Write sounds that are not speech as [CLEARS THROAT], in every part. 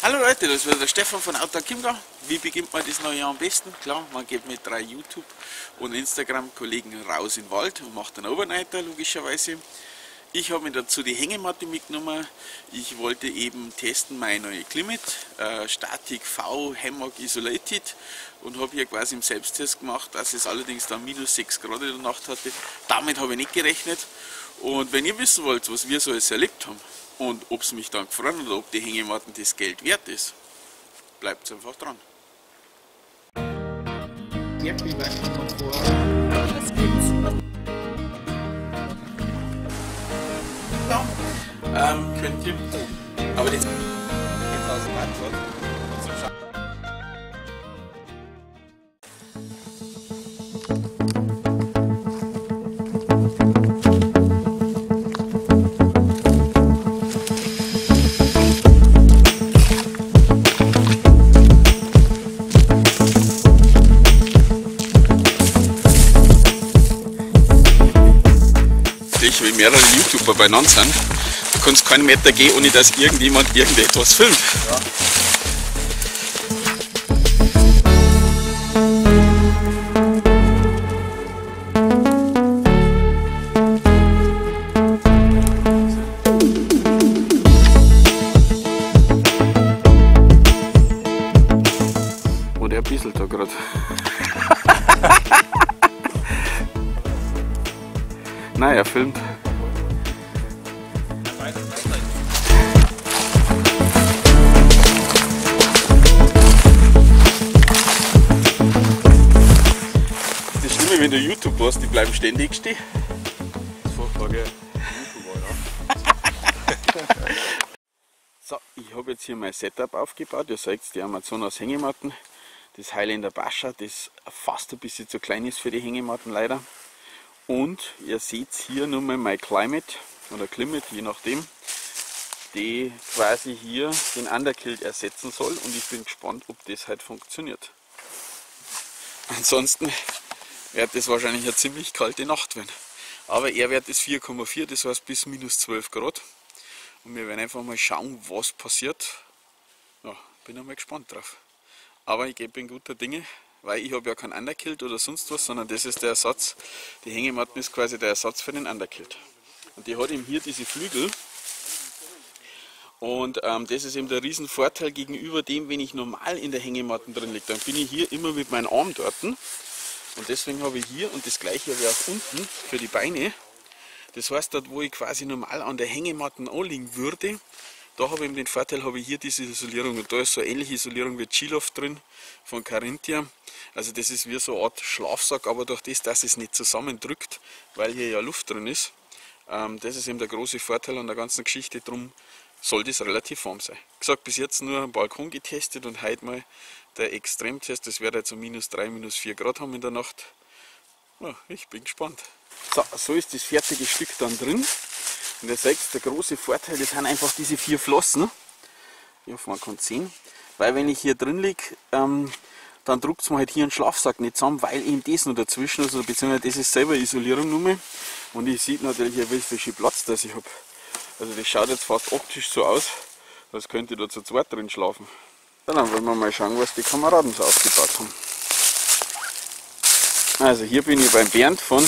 Hallo Leute, das wieder der Stefan von Auto Kimga. Wie beginnt man das neue Jahr am besten? Klar, man geht mit drei YouTube- und Instagram-Kollegen raus in den Wald und macht einen Overnighter, logischerweise. Ich habe mir dazu die Hängematte mitgenommen. Ich wollte eben testen meine neue Climate, äh, Static V Hammock Isolated und habe hier quasi im Selbsttest gemacht, dass es allerdings dann minus 6 Grad in der Nacht hatte. Damit habe ich nicht gerechnet. Und wenn ihr wissen wollt, was wir so alles erlebt haben, und ob es mich dann gefreut oder ob die Hängematten das Geld wert ist, bleibt einfach dran. Ja, ähm, könnt ihr. Aber das. 1000 Watt, mehrere YouTuber beieinander sind, du kannst keinen Meter gehen, ohne dass irgendjemand irgendetwas filmt. Oder ein bisschen da gerade. [LAUGHS] Nein, er filmt. Wenn du YouTube hast, die bleiben ständig stehen. Vorfrage. So, ich habe jetzt hier mein Setup aufgebaut. Ihr seht die Amazonas Hängematten. Das Highlander Bascha, das fast ein bisschen zu klein ist für die Hängematten leider. Und ihr seht hier nur mal mein Climate oder Climate, je nachdem, die quasi hier den Underkilt ersetzen soll. Und ich bin gespannt, ob das halt funktioniert. Ansonsten wird das wahrscheinlich eine ziemlich kalte Nacht werden. Aber er Wert ist 4,4, das heißt bis minus 12 Grad. Und wir werden einfach mal schauen, was passiert. Ja, bin einmal gespannt drauf. Aber ich bin guter Dinge, weil ich habe ja keinen Underkilt oder sonst was, sondern das ist der Ersatz. Die Hängematten ist quasi der Ersatz für den Underkilt. Und die hat eben hier diese Flügel. Und ähm, das ist eben der riesen Vorteil gegenüber dem, wenn ich normal in der Hängematten drin liege. Dann bin ich hier immer mit meinem Arm dort. Und deswegen habe ich hier, und das gleiche habe ich auch unten für die Beine, das heißt, dort wo ich quasi normal an der Hängematte anliegen würde, da habe ich den Vorteil, habe ich hier diese Isolierung. Und da ist so eine ähnliche Isolierung wie Chilof drin von Carinthia. Also das ist wie so eine Art Schlafsack, aber durch das, dass es nicht zusammendrückt, weil hier ja Luft drin ist, ähm, das ist eben der große Vorteil an der ganzen Geschichte. Drum soll das relativ warm sein. Wie gesagt, bis jetzt nur am Balkon getestet und heute mal der Extremtest. Das wird jetzt so minus 3, minus 4 Grad haben in der Nacht. Ja, ich bin gespannt. So, so ist das fertige Stück dann drin. Und ihr seht, der große Vorteil, das sind einfach diese vier Flossen. Ich hoffe, man kann es sehen. Weil wenn ich hier drin liege, ähm, dann druckt es mir halt hier einen Schlafsack nicht zusammen, weil eben das noch dazwischen ist, also beziehungsweise das ist selber Isolierung nur Und ich sehe natürlich, wie viel Platz das ich habe. Also das schaut jetzt fast optisch so aus, als könnte ich da zu zweit drin schlafen. Ja, dann wollen wir mal schauen, was die Kameraden so aufgebaut haben. Also hier bin ich beim Bernd von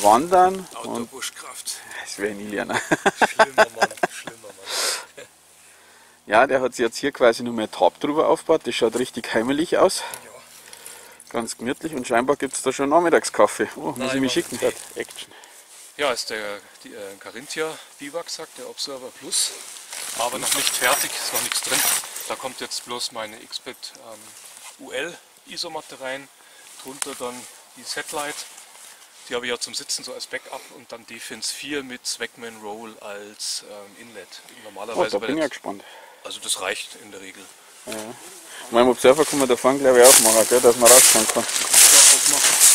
Wandern und das wäre nie lernen. Schlimmer Mann, schlimmer Mann. [LAUGHS] Ja, der hat sich jetzt hier quasi nur mehr Tab drüber aufgebaut. Das schaut richtig heimelig aus. Ja. Ganz gemütlich und scheinbar gibt es da schon Nachmittagskaffee. Oh, muss Nein, ich mich schicken. Dort. Action. Ja, ist der die, äh, Carinthia Biwaksack, der Observer Plus, aber noch nicht fertig, ist noch nichts drin. Da kommt jetzt bloß meine XBET ähm, UL Isomatte rein, drunter dann die Satellite, die habe ich ja zum Sitzen so als Backup und dann Defense 4 mit Swagman Roll als ähm, Inlet. Oh, Normalerweise da bei bin ich ja gespannt. also das reicht in der Regel. Meinem Observer kann man davon glaube ich aufmachen, gell, dass man rausfahren kann. Ja, aufmachen.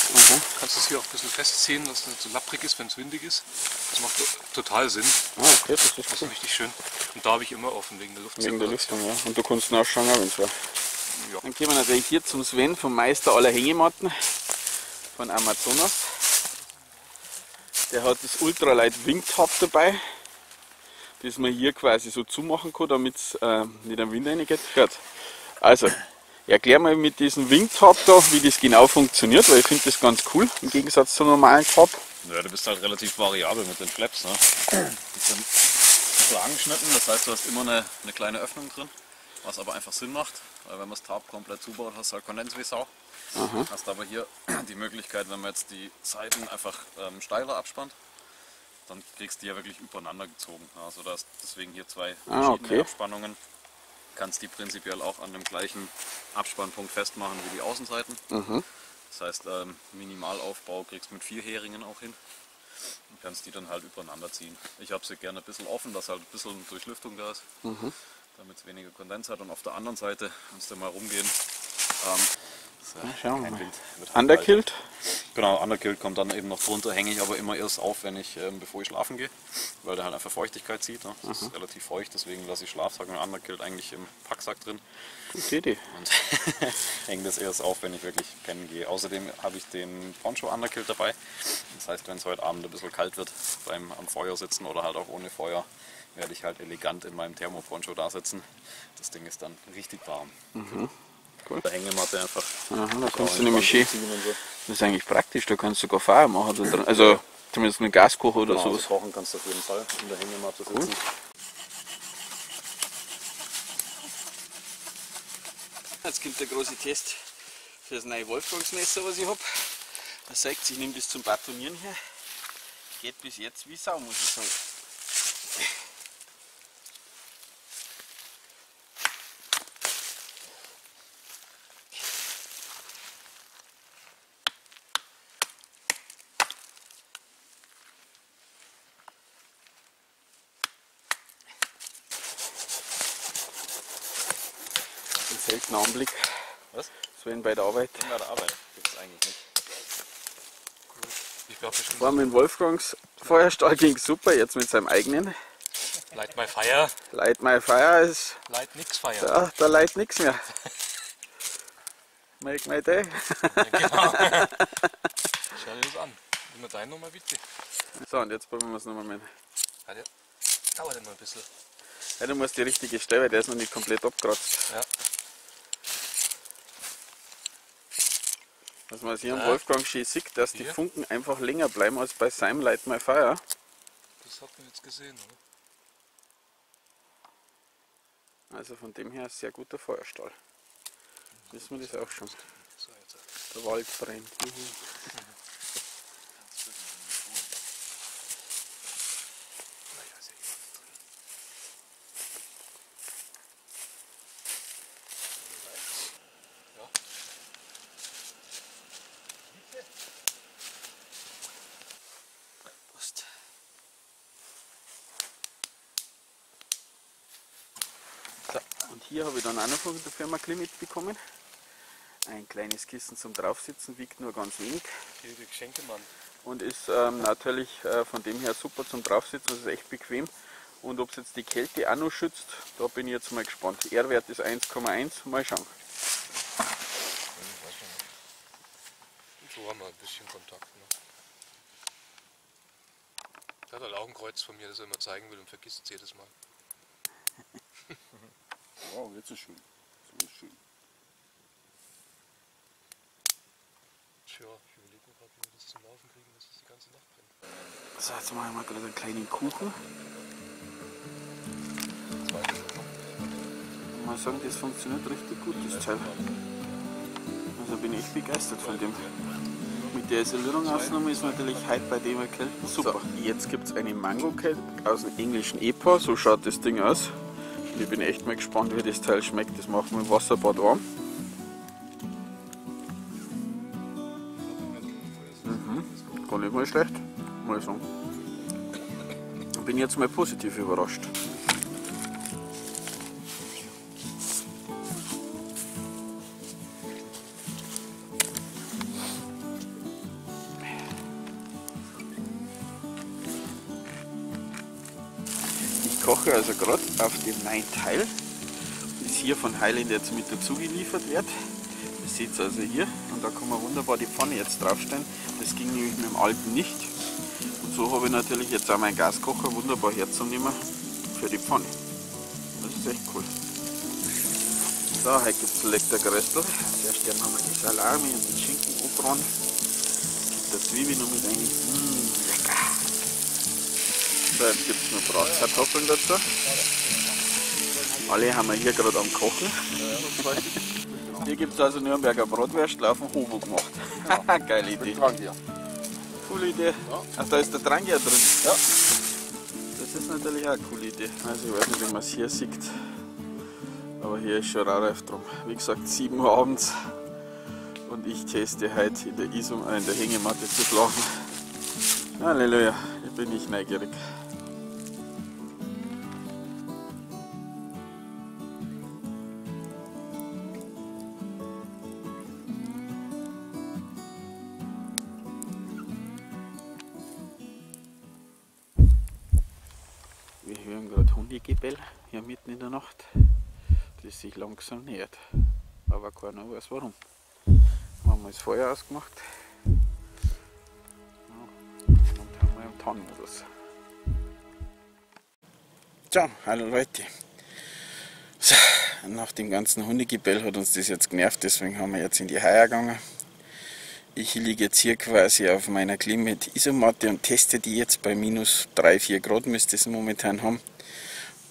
Kannst es hier auch ein bisschen festziehen, dass es nicht so lapprig ist, wenn es windig ist. Das macht to- total Sinn. Ah, okay, das ist Das ist cool. richtig schön. Und da habe ich immer offen wegen der Wegen der Luftzirkulation. Lüftung, ja. Und du kannst nachschauen, wenn es war. Ja. Dann gehen wir natürlich hier zum Sven vom Meister aller Hängematten von Amazonas. Der hat das Ultralight Wing Top dabei. das man hier quasi so zumachen kann, damit es äh, nicht am Wind reingeht. Gut. Also, erklär mal mit diesem Wingtab da, wie das genau funktioniert, weil ich finde das ganz cool, im Gegensatz zum normalen Tab. Ja, du bist halt relativ variabel mit den Flaps. Ne? Die sind so angeschnitten, das heißt, du hast immer eine, eine kleine Öffnung drin, was aber einfach Sinn macht, weil wenn man das Tab komplett zubaut, hast du halt Kondens wie Sau. Hast aber hier [CLEARS THROAT] die Möglichkeit, wenn man jetzt die Seiten einfach ähm, steiler abspannt, dann kriegst du die ja wirklich übereinander gezogen. Also da hast deswegen hier zwei Ah, verschiedene okay. Abspannungen. Kannst die prinzipiell auch an dem gleichen Abspannpunkt festmachen wie die Außenseiten. Das heißt, ähm, Minimalaufbau kriegst du mit vier Heringen auch hin und kannst die dann halt übereinander ziehen. Ich habe sie gerne ein bisschen offen, dass halt ein bisschen Durchlüftung da ist, damit es weniger Kondens hat. Und auf der anderen Seite, kannst du mal rumgehen, ähm, ja schauen wir mal. Underkilled. Genau, Underkilled kommt dann eben noch drunter, hänge ich aber immer erst auf, wenn ich, ähm, bevor ich schlafen gehe, weil der halt einfach Feuchtigkeit zieht. Ne? Das ist relativ feucht, deswegen lasse ich Schlafsack und Underkilled eigentlich im Packsack drin Gute Idee. und [LAUGHS] hänge das erst auf, wenn ich wirklich pennen gehe. Außerdem habe ich den Poncho Underkilled dabei. Das heißt, wenn es heute Abend ein bisschen kalt wird beim am Feuer sitzen oder halt auch ohne Feuer, werde ich halt elegant in meinem Thermoponcho da sitzen. Das Ding ist dann richtig warm. Cool. Der Hängematte einfach. Aha, da kannst du nämlich schön. so. Das ist eigentlich praktisch, da kannst du sogar Feuer machen. Da drin. Also zumindest mit Gaskocher oder Genau, also sowas. kochen kannst du auf jeden Fall in der Hängematte sitzen. Jetzt kommt der große Test für das neue Wolfgangsmesser, was ich habe. Man sagt, ich nehme das zum Batonieren her. Geht bis jetzt wie Sau, muss ich sagen. Seltener Anblick, Was? so wenn bei der Arbeit. In der Arbeit gibt es eigentlich nicht. Ich glaube bestimmt. War mit Wolfgangs Feuerstahl ging super, jetzt mit seinem eigenen. Light my fire, Light My Fire ist, light nix fire. ja, da leidet nichts mehr. [LAUGHS] Make my day. Genau. [LAUGHS] Schau dir das an. Nimm mal deinen nochmal bitte. So, und jetzt probieren wir es nochmal mit. Ja, der dauert immer ein bisschen. Ja, du musst die richtige Stelle, weil der ist noch nicht komplett abgekratzt. Ja. Was man hier am Ja. Wolfgang schön sieht, dass die Hier. Funken einfach länger bleiben als bei seinem Light My Fire. Das hat man jetzt gesehen, oder? Also von dem her sehr guter Feuerstahl. Wissen wir das auch schon. Der Wald brennt. Mhm. [LAUGHS] Naja, ist ja jemand drin. Ja. Passt. So, und hier habe ich dann auch noch von der Firma Klimit bekommen. Ein kleines Kissen zum Draufsitzen, wiegt nur ganz wenig Hier die Geschenke, Mann. und ist ähm, natürlich äh, von dem her super zum Draufsitzen, das ist echt bequem. Und ob es jetzt die Kälte auch noch schützt, da bin ich jetzt mal gespannt. R-Wert ist 1,1, mal schauen. So haben wir ein bisschen Kontakt. Ne? Der hat halt auch ein Kreuz von mir, das er immer zeigen will und vergisst es jedes Mal. [LAUGHS] Wow, jetzt ist schön. So ist schön. Tja, ich überlege mir gerade, wie wir das zum Laufen kriegen, dass es die ganze Nacht brennt. So, jetzt machen wir mal gerade einen kleinen Kuchen. Muss sagen, das funktioniert richtig gut, das Teil. Also bin ich begeistert von dem. Mit der Isolierungsausnahme ist natürlich heute bei dem Erkälten super. So, jetzt gibt es eine Mango Cake aus dem englischen EPA, so schaut das Ding aus. Ich bin echt mal gespannt, wie das Teil schmeckt. Das machen wir im Wasserbad warm. Mhm. Gar nicht mal schlecht, mal sagen. Bin jetzt mal positiv überrascht. Koche also gerade auf dem neuen Teil, das hier von Highland jetzt mit dazu geliefert wird. Das seht ihr also hier und da kann man wunderbar die Pfanne jetzt draufstellen. Das ging nämlich mit dem alten nicht. Und so habe ich natürlich jetzt auch meinen Gaskocher wunderbar herzunehmen für die Pfanne. Das ist echt cool. So, heute gibt es lecker Geröstel. Zuerst gerne nochmal die Salami und den Schinken anbraten. Gibt der Zwiebeln noch mit rein. Mmh. So, jetzt gibt es noch Bratkartoffeln dazu. Alle haben wir hier gerade am Kochen. Hier gibt es also Nürnberger Bratwürstel auf dem Hobo gemacht. [LAUGHS] Geile Idee. Coole Idee. Ach, da ist der Trangier drin. Ja. Das ist natürlich auch eine coole Idee. Also ich weiß nicht, wie man es hier sieht. Aber hier ist schon Raureif drum. Wie gesagt, 7 Uhr abends. Und ich teste heute in der, Isum, äh, in der Hängematte zu schlafen. Halleluja, ich bin nicht neugierig. Sich langsam nähert. Aber keiner weiß warum. Haben wir das Feuer ausgemacht und haben wir im Tarnmodus. So, hallo Leute. So, nach dem ganzen Hundegebell hat uns das jetzt genervt, deswegen haben wir jetzt in die Haie gegangen. Ich liege jetzt hier quasi auf meiner Klimat Isomatte und teste die jetzt bei minus 3-4 Grad müsste es momentan haben.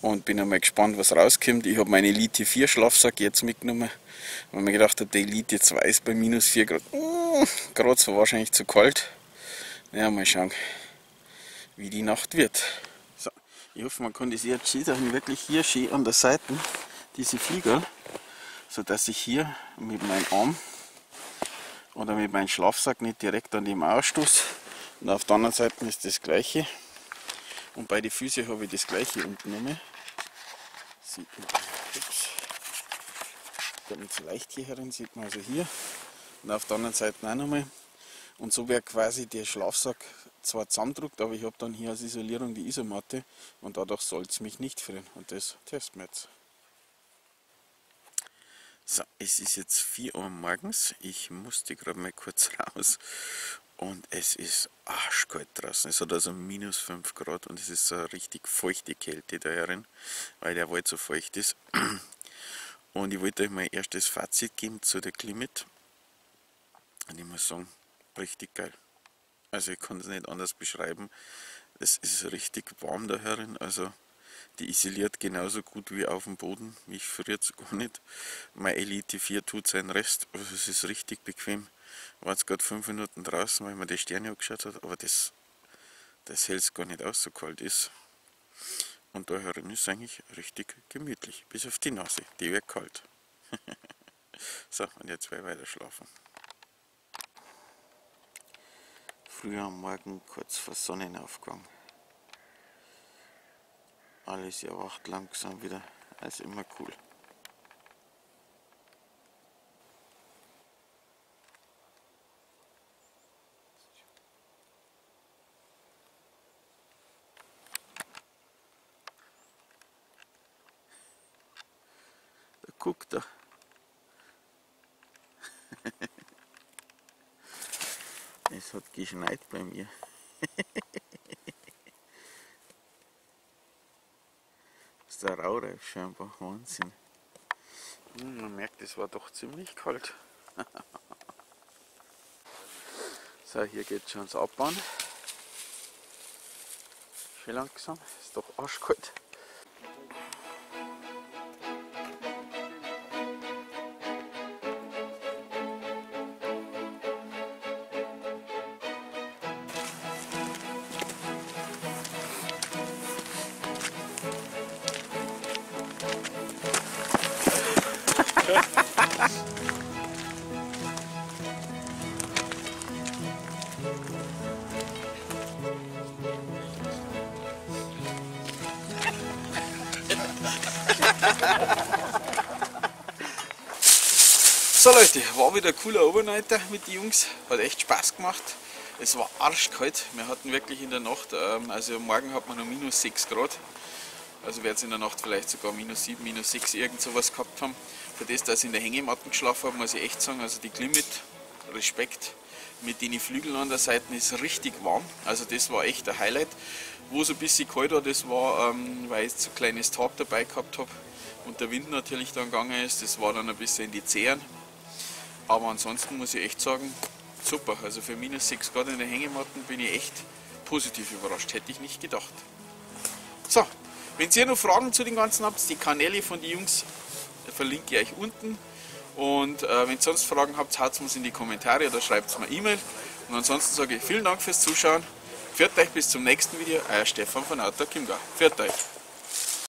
Und bin einmal gespannt, was rauskommt. Ich habe meine Elite 4 Schlafsack jetzt mitgenommen, weil mir gedacht habe, der Elite 2 ist bei minus 4 Grad. Mmh, Grad zwar wahrscheinlich zu kalt. Ja, mal schauen, wie die Nacht wird. So, ich hoffe, man kann das jetzt sehen, wirklich hier schön an der Seite, diese Flieger, sodass ich hier mit meinem Arm oder mit meinem Schlafsack nicht direkt an dem ausstoß. Und auf der anderen Seite ist das gleiche. Und bei den Füßen habe ich das gleiche unten genommen. Sieht man, ups, da nicht so leicht hier herin, sieht man also hier. Und auf der anderen Seite auch nochmal. Und so wird quasi der Schlafsack zwar zusammendruckt, aber ich habe dann hier als Isolierung die Isomatte und dadurch soll es mich nicht frieren. Und das testen wir jetzt. So, es ist jetzt 4 Uhr morgens. Ich musste gerade mal kurz [LAUGHS] raus. Und es ist arschkalt draußen. Es hat also minus 5 Grad und es ist so eine richtig feuchte Kälte da herin, weil der Wald so feucht ist. [CLEARS THROAT] Und ich wollte euch mein erstes Fazit geben zu der Climate. Und ich muss sagen, richtig geil. Also ich kann es nicht anders beschreiben. Es ist richtig warm da herin. Also die isoliert genauso gut wie auf dem Boden. Mich friert es gar nicht. Mein Elite 4 tut seinen Rest. Also es ist richtig bequem. Ich war jetzt gerade 5 Minuten draußen, weil man die Sterne angeschaut hat, aber das, das hält es gar nicht aus, so kalt ist. Und da herin ist es eigentlich richtig gemütlich. Bis auf die Nase, die wird kalt. [LAUGHS] so, und jetzt werde ich weiter schlafen. Früher am Morgen kurz vor Sonnenaufgang. Alles erwacht langsam wieder, als immer cool. Da guckt er. Es hat geschneit bei mir. Das [LAUGHS] ist der Raureif scheinbar. Wahnsinn. Hm, Man merkt, es war doch ziemlich kalt. [LAUGHS] so, hier geht schon ans Abbauen. Schön langsam. Ist doch arschkalt. So Leute, war wieder ein cooler Overnighter mit den Jungs. Hat echt Spaß gemacht. Es war arschkalt. Wir hatten wirklich in der Nacht, ähm, also morgen hat man noch minus 6 Grad. Also wird es in der Nacht vielleicht sogar minus 7, minus 6 irgend sowas gehabt haben. Für das, dass ich in der Hängematte geschlafen habe, muss ich echt sagen, also die Klimit Respekt. Mit den Flügeln an der Seite ist richtig warm. Also das war echt ein Highlight. Wo es ein bisschen kalt war, das war, ähm, weil ich so ein kleines Tab dabei gehabt habe und der Wind natürlich dann gegangen ist. Das war dann ein bisschen in die Zehen. Aber ansonsten muss ich echt sagen, super. Also für minus 6 Grad in der Hängematten bin ich echt positiv überrascht. Hätte ich nicht gedacht. So, wenn ihr noch Fragen zu den ganzen habt, die Kanäle von den Jungs verlinke ich euch unten. Und äh, wenn ihr sonst Fragen habt, haut es in die Kommentare oder schreibt es mir E-Mail. Und ansonsten sage ich vielen Dank fürs Zuschauen. Pfiat euch bis zum nächsten Video. Euer Stefan von Auto Chiemgau. Pfiat euch.